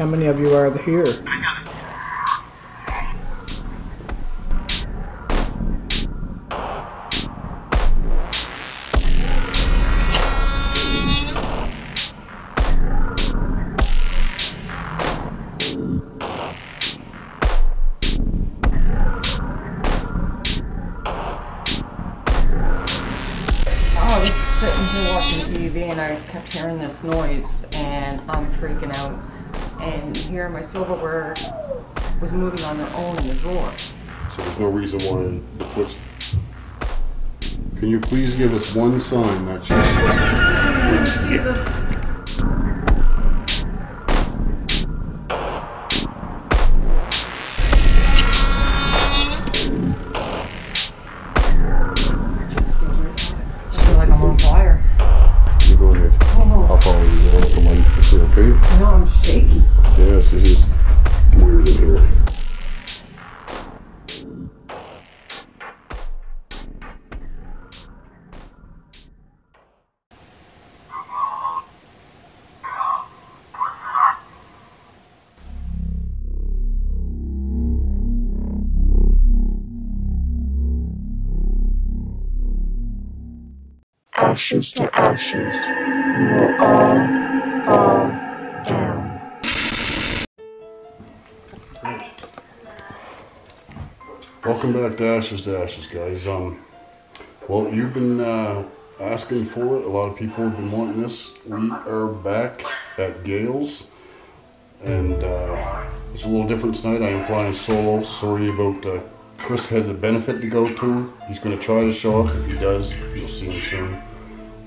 How many of you are here? No reason why the. Can you please give us one sign that you... Jesus. Ashes to ashes, we will all fall down. Welcome back to Ashes to Ashes, guys. Um, well, you've been uh, asking for it. A lot of people have been wanting this. We are back at Gail's, and uh, it's a little different tonight. I am flying solo. Sorry about uh, Chris had a benefit to go to. He's going to try to show up. If he does, you'll see him soon.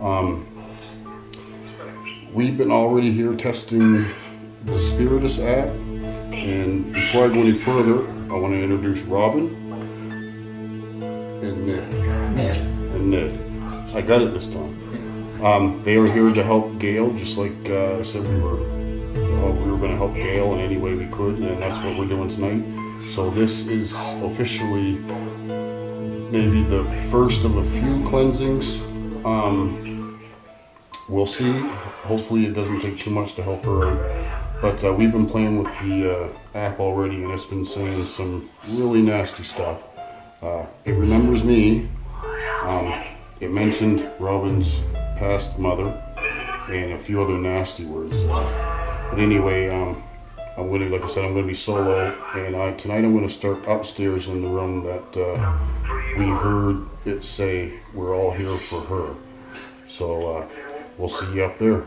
Um, we've been already here testing the Spiritus app, and before I go any further, I want to introduce Robyn and Nick. And Ned. I got it this time. Um, they are here to help Gail, just like uh, I said we were. Uh, we were going to help Gail in any way we could, and that's what we're doing tonight. So this is officially maybe the first of a few cleansings. Um, we'll see. Hopefully, it doesn't take too much to help her out. But uh, we've been playing with the uh, app already, and it's been saying some really nasty stuff. Uh, it remembers me. Um, it mentioned Robyn's past mother and a few other nasty words. But anyway, um, I'm gonna, like I said, I'm gonna be solo, and I, tonight I'm gonna start upstairs in the room that uh, we heard it say we're all here for her. So uh, we'll see you up there.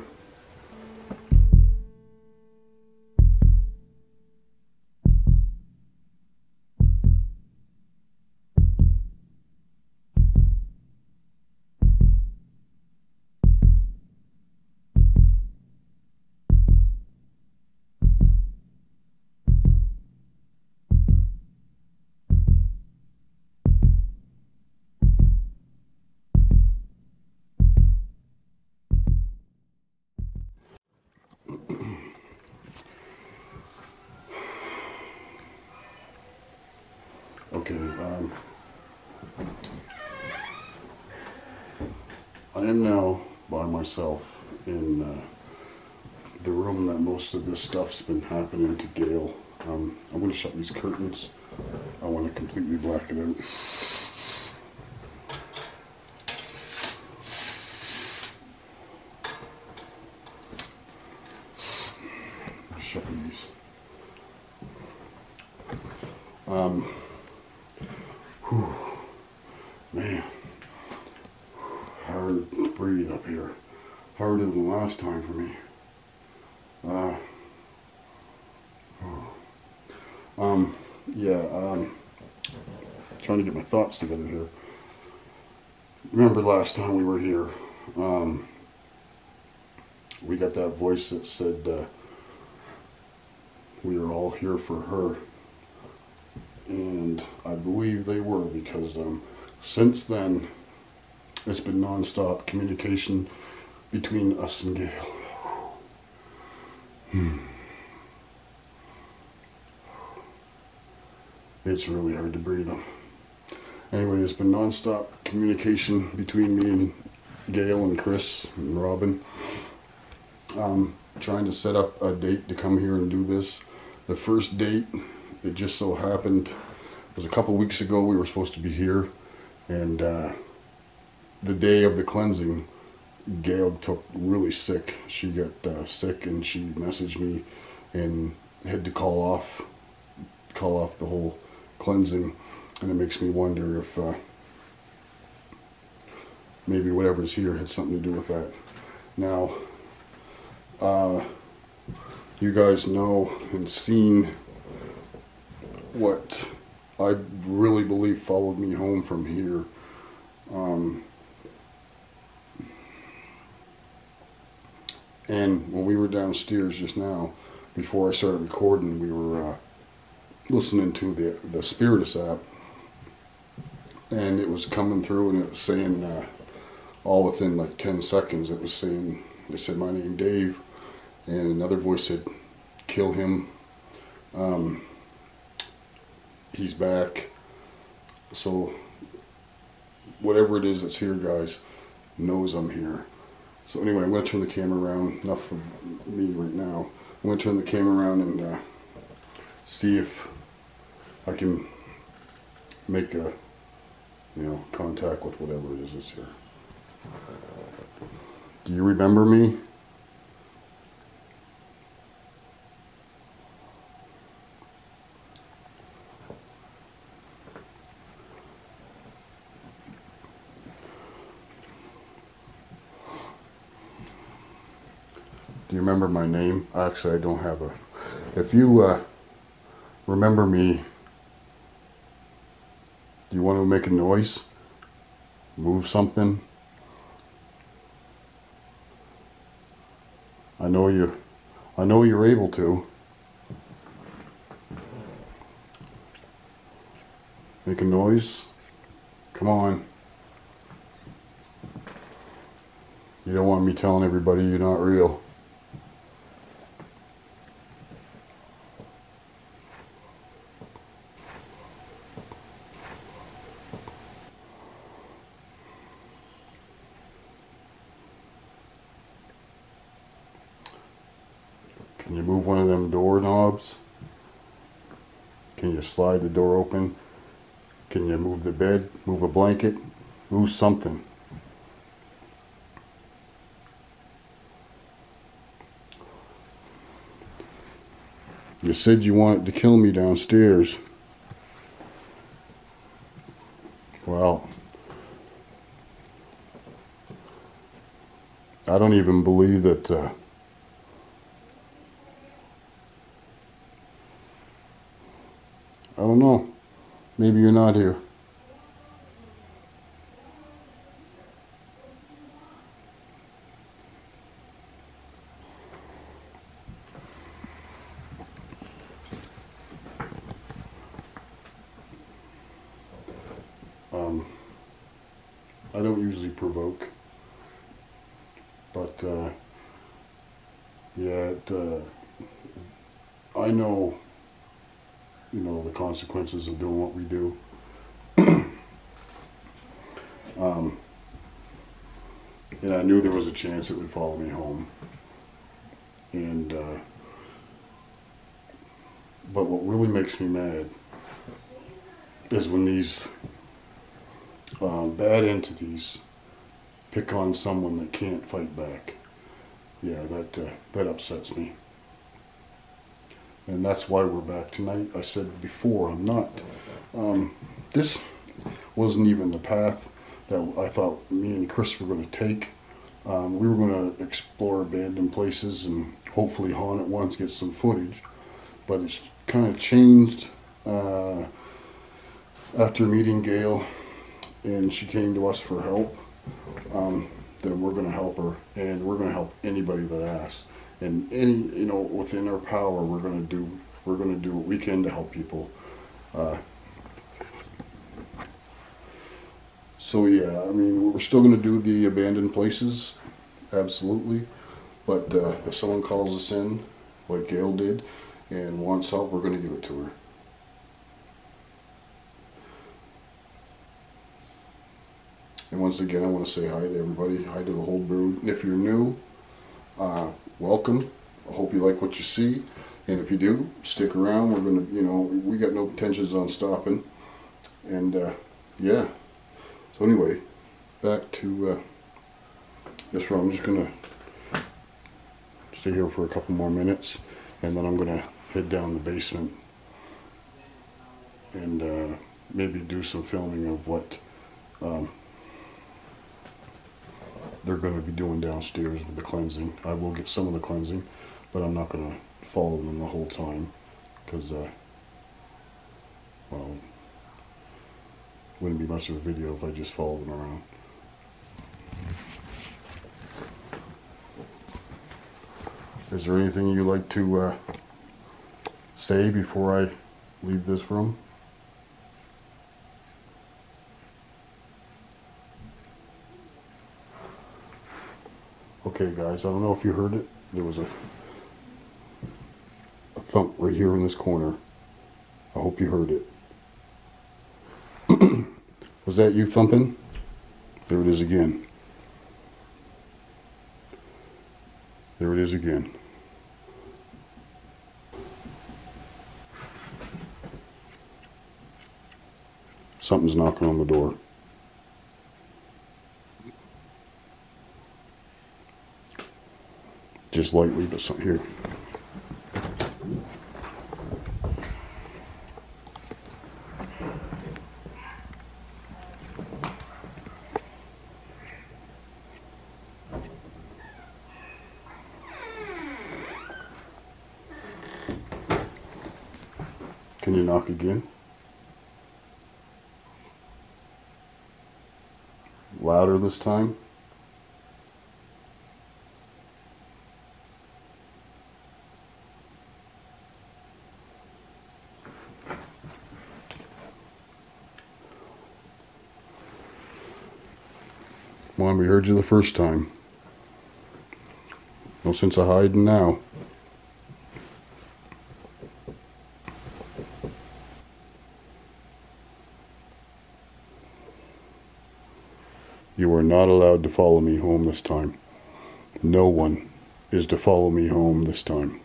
Am now by myself in uh, the room that most of this stuff's been happening to Gail. Um, I'm going to shut these curtains. I want to completely black it out. Shut these. Um, whew, man, hard breathe up here. Harder than last time for me. Uh, um, yeah, um, trying to get my thoughts together here. Remember last time we were here, um, we got that voice that said, uh, we are all here for her and I believe they were because um, since then it's been nonstop communication between us and Gail. Hmm. It's really hard to breathe. Anyway, it's been nonstop communication between me and Gail and Chris and Robyn. um, trying to set up a date to come here and do this. The first date, it just so happened, was a couple weeks ago. We were supposed to be here, and uh, the day of the cleansing, Gail took really sick. She got uh, sick, and she messaged me, and had to call off, call off the whole cleansing, and it makes me wonder if uh, maybe whatever's here had something to do with that. Now, uh, you guys know and seen what I really believe followed me home from here. Um, and when we were downstairs just now, before I started recording, we were uh, listening to the the Spiritus app, and it was coming through, and it was saying uh, all within like ten seconds, it was saying it said my name Dave, and another voice said, "Kill him." Um, he's back. So whatever it is that's here, guys, knows I'm here. So anyway, I'm gonna turn the camera around. Enough of me right now. I'm gonna turn the camera around and uh, see if I can make a you know contact with whatever it is that's here. Do you remember me? My name? Actually, I don't have a. If you uh, remember me, do you want to make a noise? Move something? I know you. I know you're able to. Make a noise. Come on. You don't want me telling everybody you're not real. Can you move one of them door knobs? Can you slide the door open? Can you move the bed? Move a blanket? Move something. You said you wanted to kill me downstairs. Well, I don't even believe that. Uh, I don't know. Maybe you're not here. Um, I don't usually provoke, but uh, yeah, it, uh, I know you know the consequences of doing what we do. um, and I knew there was a chance it would follow me home. And uh, but what really makes me mad is when these um, bad entities pick on someone that can't fight back. Yeah, that uh, that upsets me and that's why we're back tonight. I said before, I'm not. Um, this wasn't even the path that I thought me and Chris were going to take. Um, we were going to explore abandoned places and hopefully haunt it once, get some footage. But it's kind of changed uh, after meeting Gail, and she came to us for help. Um, then we're going to help her, and we're going to help anybody that asks and any you know within our power we're going to do we're going to do what we can to help people. Uh, so yeah i mean we're still going to do the abandoned places absolutely. But uh, if someone calls us in like gail did and wants help we're going to give it to her. And once again i want to say hi to everybody hi to the whole brood. If you're new uh, welcome. I hope you like what you see. And if you do, stick around. We're gonna, you know, we got no intentions on stopping. And uh, yeah. So anyway, back to uh, this room. I'm just gonna stay here for a couple more minutes, and then I'm gonna head down the basement and uh, maybe do some filming of what um, they're going to be doing downstairs with the cleansing. I will get some of the cleansing, but I'm not going to follow them the whole time because, uh, well, wouldn't be much of a video if I just followed them around. Is there anything you'd like to uh, say before I leave this room? Okay, guys, I don't know if you heard it. There was a, a thump right here in this corner. I hope you heard it. was that you thumping? There it is again. There it is again. Something's knocking on the door. Just lightly, but something here. Can you knock again? Louder this time? You the first time. No sense of hiding now. You are not allowed to follow me home this time. No one is to follow me home this time.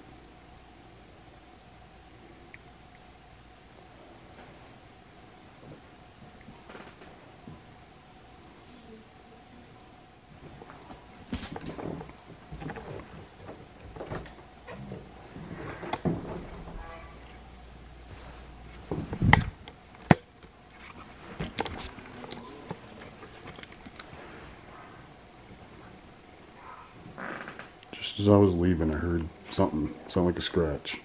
Just as I was leaving, I heard something sound like a scratch.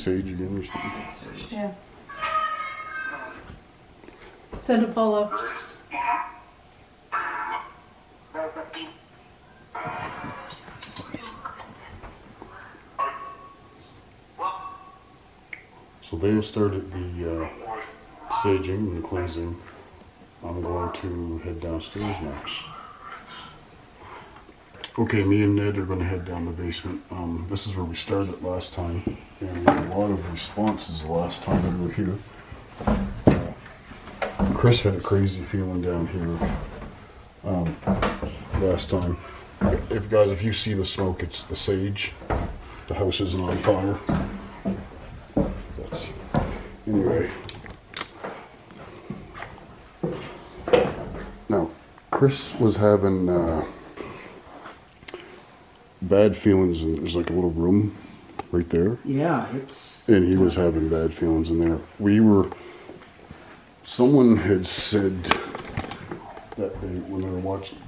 Sage again or something? Yeah. Send Apollo. So they have started the uh, saging and the cleansing. I'm going to head downstairs now. Okay, me and Ned are going to head down the basement. Um, this is where we started last time, and we had a lot of responses the last time we were here. Uh, Chris had a crazy feeling down here um, last time. If guys, if you see the smoke, it's the sage. The house isn't on fire. That's, anyway. Now, Chris was having uh, bad feelings, and there's like a little room right there, Yeah, it's and he was having bad feelings in there. We were. Someone had said that they, when they were watching,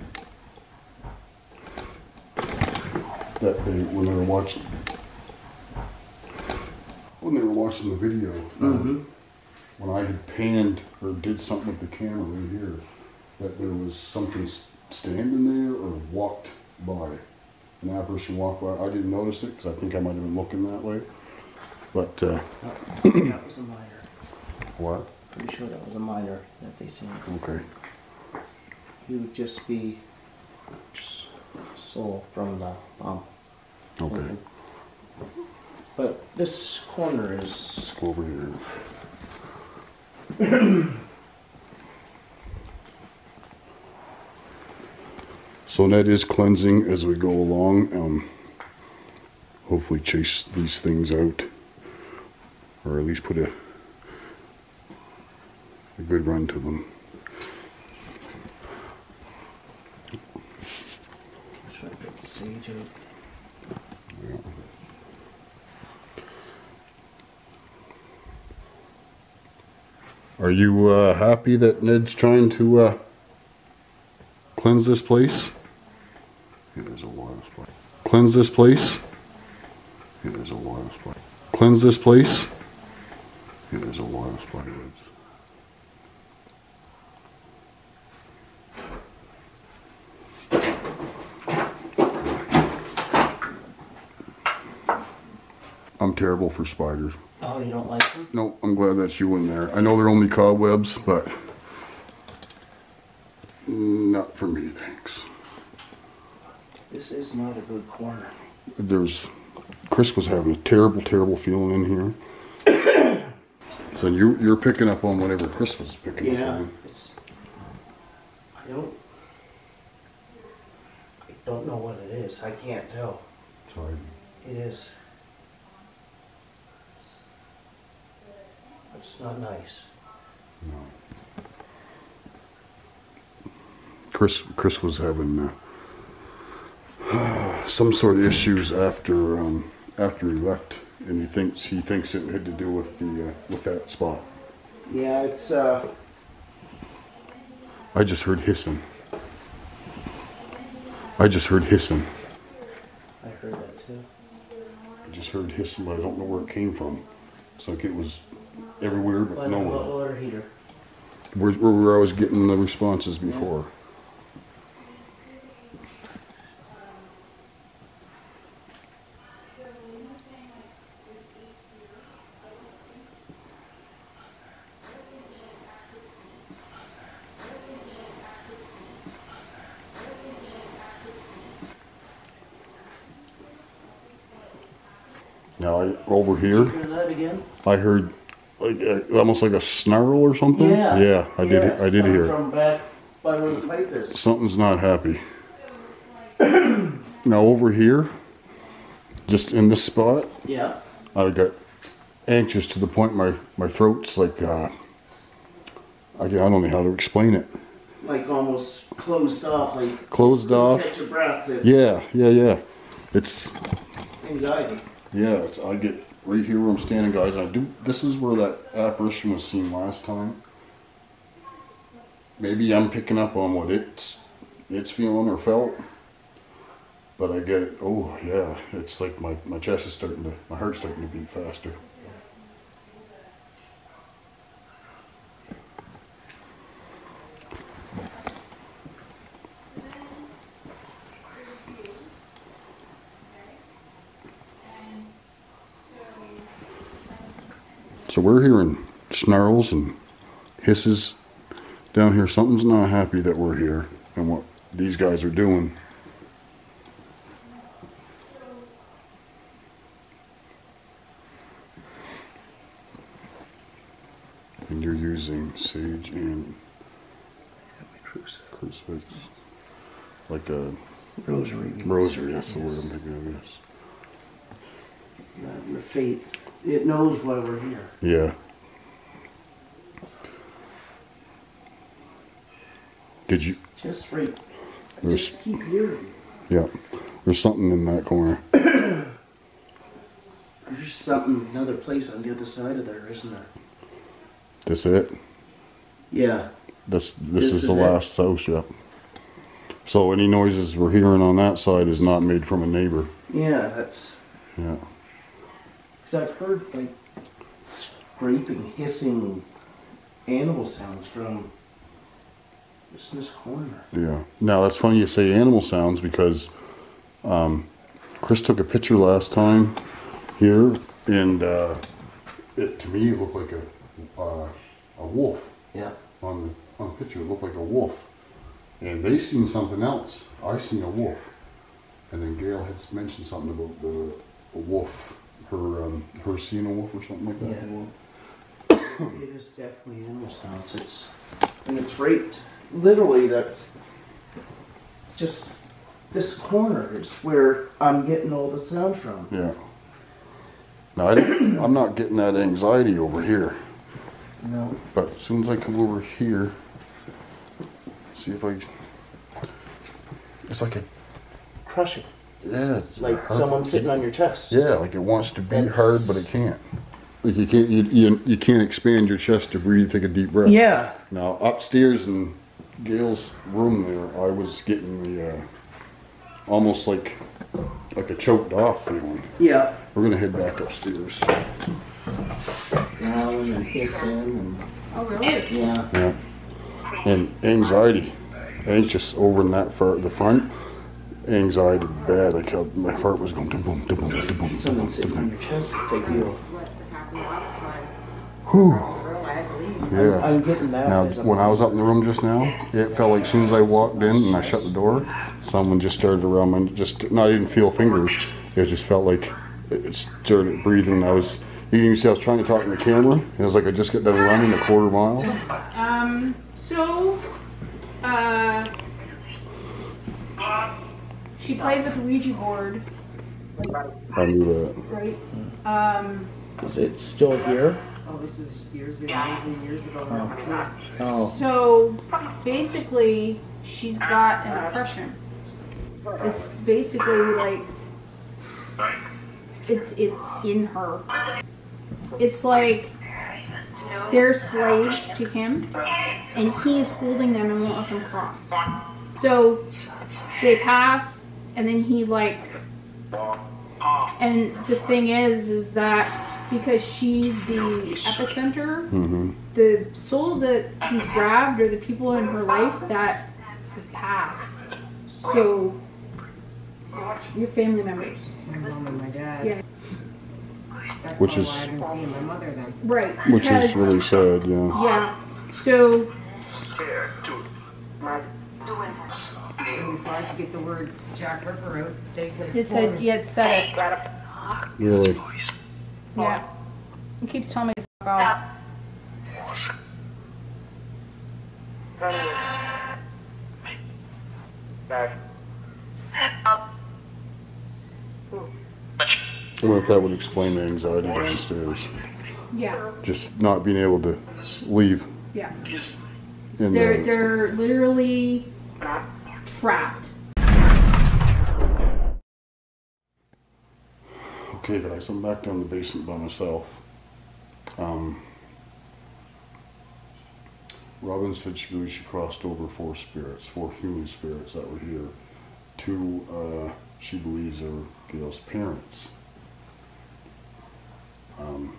that they, when they were watching, when they were watching the video, Mm-hmm. um, when I had panned or did something with the camera in here, that there was something standing there or walked by. An apparition walked by. I didn't notice it because I think I might have been looking that way. But uh, that was a minor. what? Pretty sure that was a minor that they seen. Okay. He would just be just soul from the bomb. Okay. But this corner is Let's go over here. So that is cleansing as we go along. Um, hopefully chase these things out, or at least put a a good run to them. Are you uh, happy that Ned's trying to uh, cleanse this place? Yeah, there's a lot of spot. Cleanse this place? Yeah, there's a lot of spot. Cleanse this place? Yeah, there's a lot of spider. I'm terrible for spiders. Oh, you don't like them? No, I'm glad that's you in there. I know they're only cobwebs, but not for me, thanks. Not a good corner. There's Chris was having a terrible, terrible feeling in here. So you you're picking up on whatever Chris was picking up Yeah, on. it's. I don't. I don't know what it is. I can't tell. Sorry. It is. It's not nice. No. Chris Chris was having uh, some sort of issues after um, after he left, and he thinks he thinks it had to do with the uh, with that spot. Yeah, it's uh. I just heard hissing. I just heard hissing. I heard that too. I just heard hissing, but I don't know where it came from. It's like it was everywhere but what nowhere. water heater? Where, where I was getting the responses before. Now I over here. Hear that again? I heard like uh, almost like a snarl or something. Yeah. Yeah, I did. Yeah, I did hear. it. From back by where the pipe is. Something's not happy. now over here, just in this spot, Yeah. I got anxious to the point my my throat's like uh, I, I don't know how to explain it. Like almost closed off, like Closed off. catch your breath. Yeah, yeah, yeah. It's Anxiety. yeah. It's I get right here where I'm standing, guys. I do. This is where that apparition was seen last time. Maybe I'm picking up on what it's it's feeling or felt. But I get it. Oh yeah, it's like my, my chest is starting to, my heart's starting to beat faster. We're hearing snarls and hisses down here. Something's not happy that we're here and what these guys are doing. And you're using sage and crucifix. Like a Rosary. rosary, that's the word I'm thinking of, yes. Uh, Your faith. It knows why we're here. Yeah. Did you? Just right. There's- just keep hearing. Yeah. There's something in that corner. There's something, another place on the other side of there, isn't there? That's it. Yeah. That's this, This is, is the it. last house. Yeah. So any noises we're hearing on that side is not made from a neighbor. Yeah, that's. Yeah. I've heard like scraping, hissing animal sounds from just in this corner. Yeah. Now that's funny you say animal sounds because um, Chris took a picture last time here, and uh, it to me it looked like a uh, a wolf Yeah. on the on the picture. It looked like a wolf, and they seen something else. I seen a wolf, and then Gail had mentioned something about the a wolf, her um, her seeing a wolf or something like that. Yeah, it is definitely animal sounds. It's and it's right, literally. That's just this corner is where I'm getting all the sound from. Yeah. Now I I'm not getting that anxiety over here. No, But as soon as I come over here, see if I. It's like a. crushing, Yeah. Like hard- someone sitting on your chest. Yeah, like it wants to be That's- hard, but it can't. Like you can't, you, you, you can't expand your chest to breathe, take a deep breath. Yeah. Now upstairs in Gail's room there, I was getting the, uh, almost like, like a choked off feeling. Yeah. We're gonna head back upstairs. Growling and hissing and Oh, really? yeah. Yeah. And anxiety, anxious over in that far, the front. Anxiety bad. Like how my heart was going boom, boom, boom, boom, boom. Someone sitting on your chest. Take you. Whew. I. Yeah. I'm getting that. Now, when I was up in the room just now, it felt like as soon as I walked in and I shut the door, someone just started around my, just, no, I didn't even feel fingers. It just felt like it started breathing. I was, you can see I was trying to talk in the camera. It was like I just got done running a quarter mile. Um, so, uh, she played with the Ouija board, I knew that. right? Um, Is it still here? Oh, this was years and years and years ago when I was a kid. Oh. so basically, she's got an oppression. It's basically like, it's, it's in her. It's like, they're slaves to him, and he is holding them and won't let them cross. So they pass, and then he like, and the thing is, is that because she's the epicenter, Mm-hmm. the souls that he's grabbed are the people in her life that has passed. So your family members, My mom and my dad. Yeah. That's Which is- why I didn't see my mother then. right? Which is really sad, yeah. yeah. So And before I could get the word Jack Ripper out, they said it it said you had said it. Really. Yeah. It keeps telling me to fuck off. I wonder if that would explain the anxiety downstairs. Yeah. Just not being able to leave. Yeah. And, They're uh, they're literally trapped. Okay, guys, I'm back down the basement by myself. Um, Robyn said she believes she crossed over four spirits, four human spirits that were here. Two, uh, she believes are Gail's parents. Um,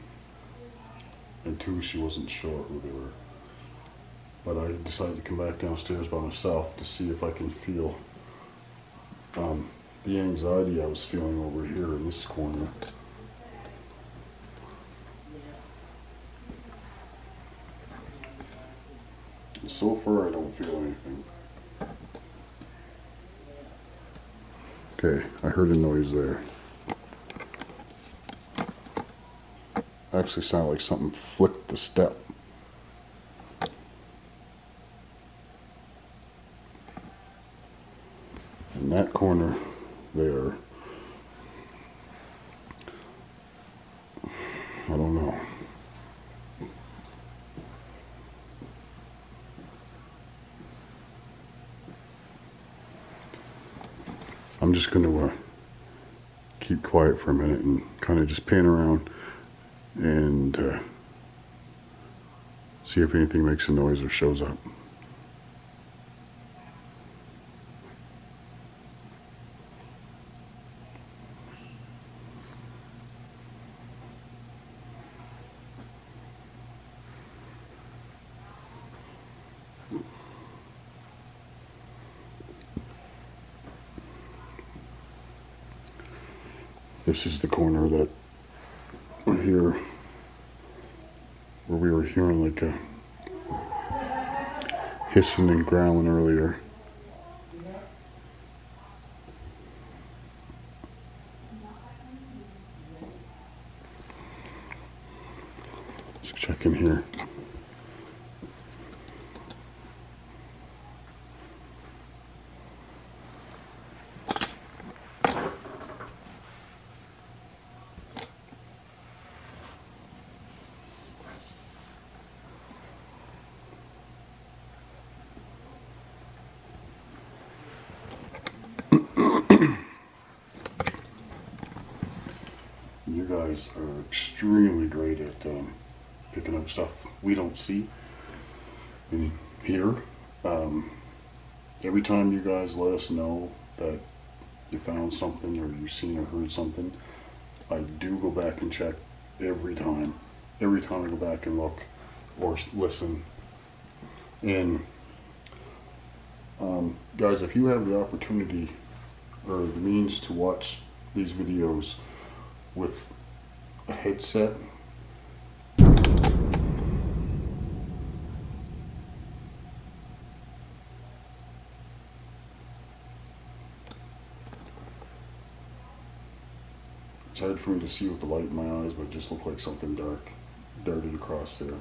and two, she wasn't sure who they were. But I decided to come back downstairs by myself to see if I can feel um, the anxiety I was feeling over here in this corner. So far, I don't feel anything. Okay, I heard a noise there. Actually, sounded like something flicked the step. In that corner there, I don't know. I'm just going to uh, keep quiet for a minute and kind of just pan around and uh, see if anything makes a noise or shows up. This is the corner that we're here, where we were hearing like a hissing and growling earlier. Let's check in here. You guys are extremely great at um, picking up stuff we don't see and hear. Um, every time you guys let us know that you found something or you've seen or heard something, I do go back and check every time. Every time I go back and look or listen. And um, guys, if you have the opportunity or the means to watch these videos with headset. It's hard for me to see with the light in my eyes, but it just looked like something dark darted across there.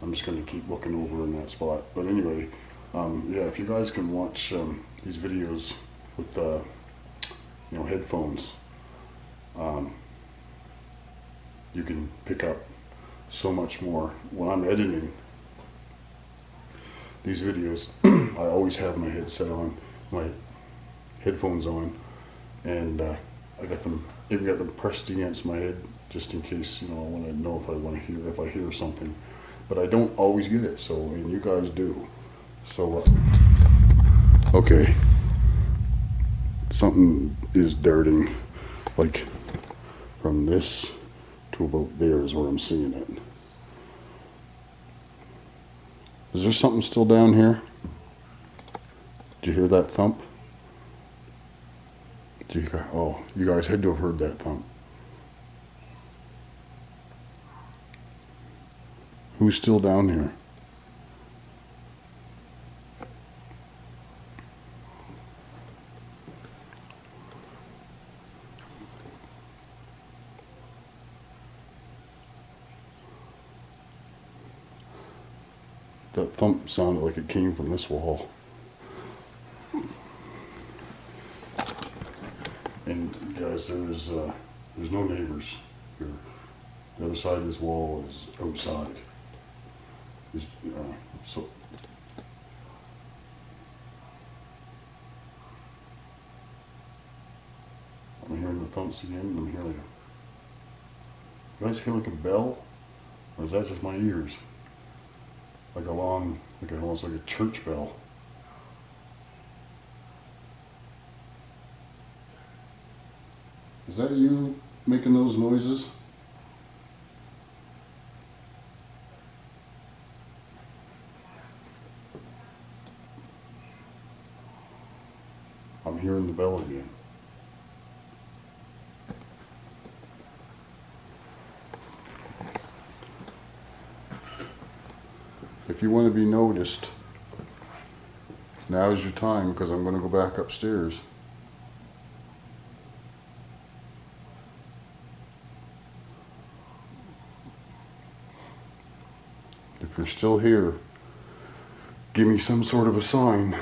I'm just going to keep looking over in that spot. But anyway, um, yeah, if you guys can watch um, these videos with uh, you know headphones, um, you can pick up so much more. When I'm editing these videos, I always have my headset on, my headphones on, and uh, I got them even got them pressed against my head just in case you know I want to know if I want to hear if I hear something. But I don't always get it, so and you guys do. So uh, okay, something is darting like from this about there is where I'm seeing it. Is there something still down here? Did you hear that thump? You oh, you guys had to have heard that thump. Who's still down here? That thump sounded like it came from this wall. And guys, there's uh, there's no neighbors here. The other side of this wall is outside. Is, uh, so I'm hearing the thumps again. I'm hearing a. You guys hear like a bell, or is that just my ears? Like a long, like almost like a church bell. Is that you making those noises? I'm hearing the bell again. If you want to be noticed, now's your time because I'm going to go back upstairs. If you're still here, give me some sort of a sign.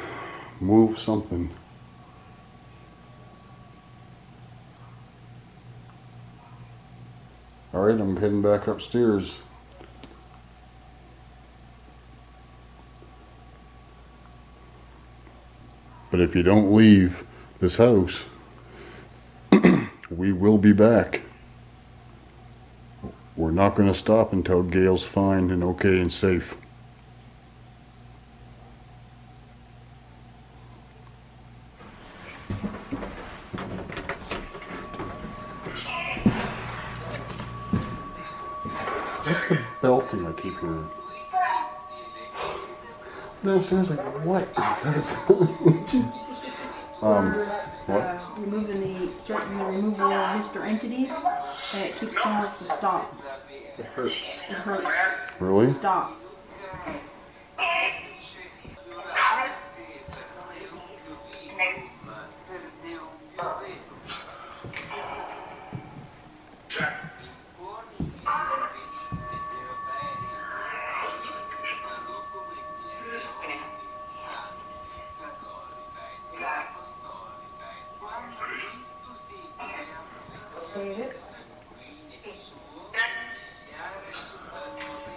Move something. All right, I'm heading back upstairs. But if you don't leave this house, we will be back. We're not going to stop until Gail's fine and okay and safe. What's the belting I keep hearing? Downstairs, like, what is that? and it keeps telling us to stop. It hurts. It hurts. Really? Stop.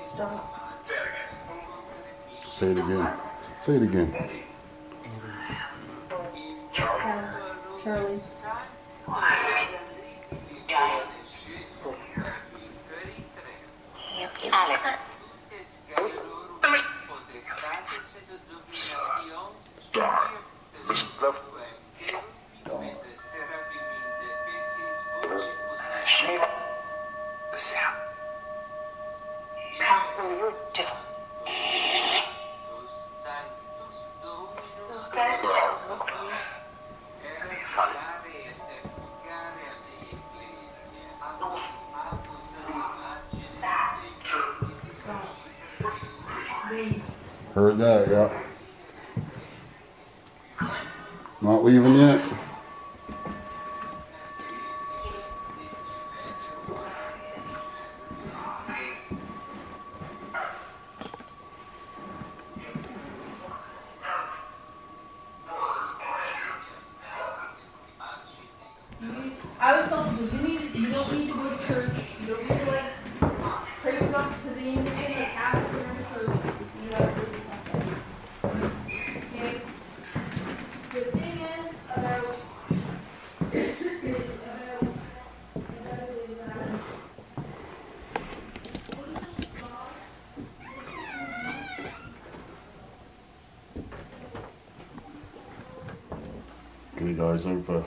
Stop. Say it again. Say it again. Guys, I've, uh,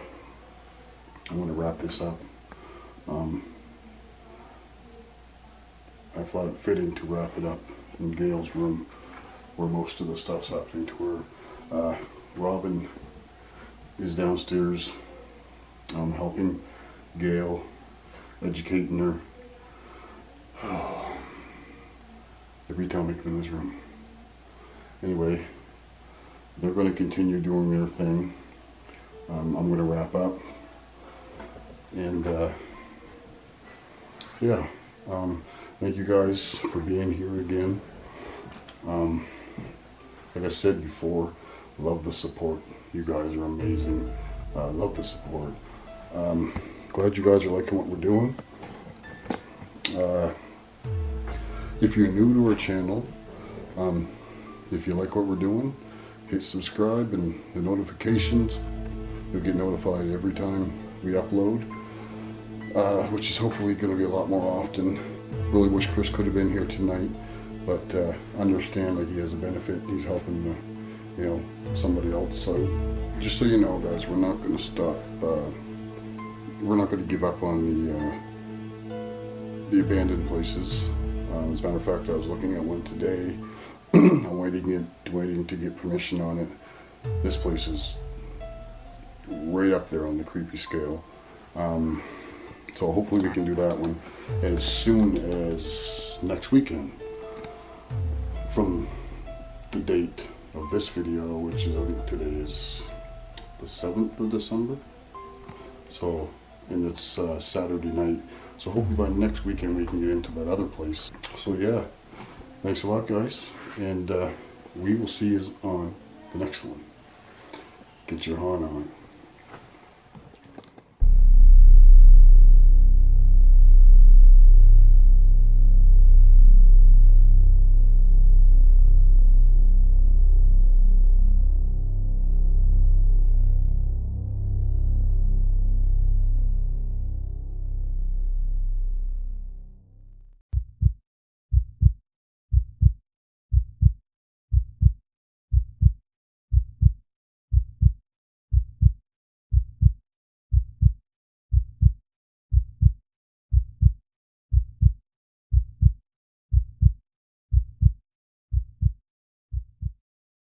I'm gonna wrap this up. Um, I thought it fitting to wrap it up in Gail's room where most of the stuff's happening to her. Uh, Robyn is downstairs, um, helping Gail, educating her. Every time I come in this room. Anyway, they're gonna continue doing their thing. I'm gonna wrap up. And, uh, yeah, um, thank you guys for being here again. Um, like I said before, love the support. You guys are amazing. Uh, love the support. Um, glad you guys are liking what we're doing. Uh, if you're new to our channel, um, if you like what we're doing, hit subscribe and the notifications. You'll get notified every time we upload, uh, which is hopefully going to be a lot more often. Really wish Chris could have been here tonight, but uh, understand that he has a benefit. He's helping, you know, somebody else. So just so you know, guys, we're not going to stop. Uh, we're not going to give up on the uh, the abandoned places. Um, as a matter of fact, I was looking at one today. I'm waiting it, waiting to get permission on it. This place is right up there on the creepy scale. Um, so hopefully we can do that one as soon as next weekend. From the date of this video, which is I think today is the 7th of December. So, and it's uh, Saturday night. So hopefully by next weekend we can get into that other place. So yeah, thanks a lot guys. And uh, we will see you on the next one. Get your horn on.